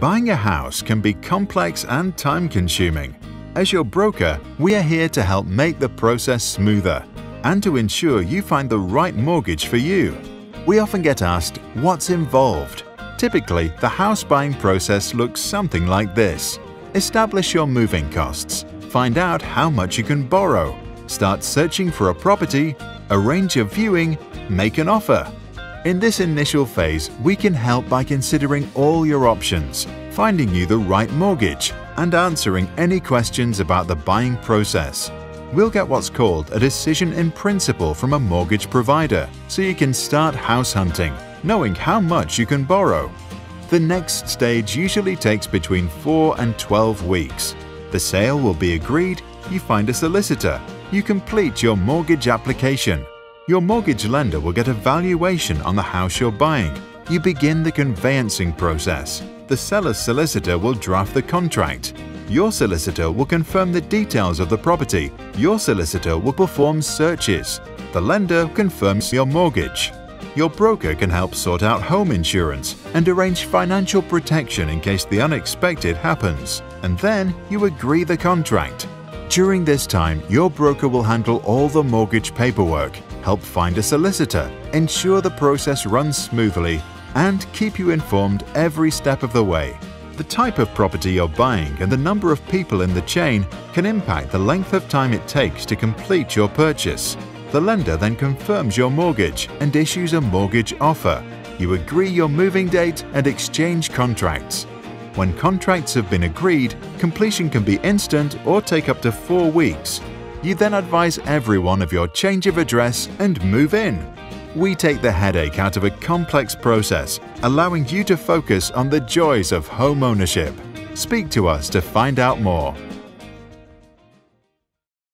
Buying a house can be complex and time-consuming. As your broker, we are here to help make the process smoother and to ensure you find the right mortgage for you. We often get asked, what's involved? Typically, the house buying process looks something like this. Establish your moving costs, find out how much you can borrow, start searching for a property, arrange a viewing, make an offer. In this initial phase, we can help by considering all your options, finding you the right mortgage, and answering any questions about the buying process. We'll get what's called a decision in principle from a mortgage provider, so you can start house hunting, knowing how much you can borrow. The next stage usually takes between 4 and 12 weeks. The sale will be agreed, you find a solicitor, you complete your mortgage application, your mortgage lender will get a valuation on the house you're buying. You begin the conveyancing process. The seller's solicitor will draft the contract. Your solicitor will confirm the details of the property. Your solicitor will perform searches. The lender confirms your mortgage. Your broker can help sort out home insurance and arrange financial protection in case the unexpected happens. And then you agree the contract. During this time, your broker will handle all the mortgage paperwork, help find a solicitor, ensure the process runs smoothly, and keep you informed every step of the way. The type of property you're buying and the number of people in the chain can impact the length of time it takes to complete your purchase. The lender then confirms your mortgage and issues a mortgage offer. You agree your moving date and exchange contracts. When contracts have been agreed, completion can be instant or take up to four weeks. You then advise everyone of your change of address and move in. We take the headache out of a complex process, allowing you to focus on the joys of home ownership. Speak to us to find out more.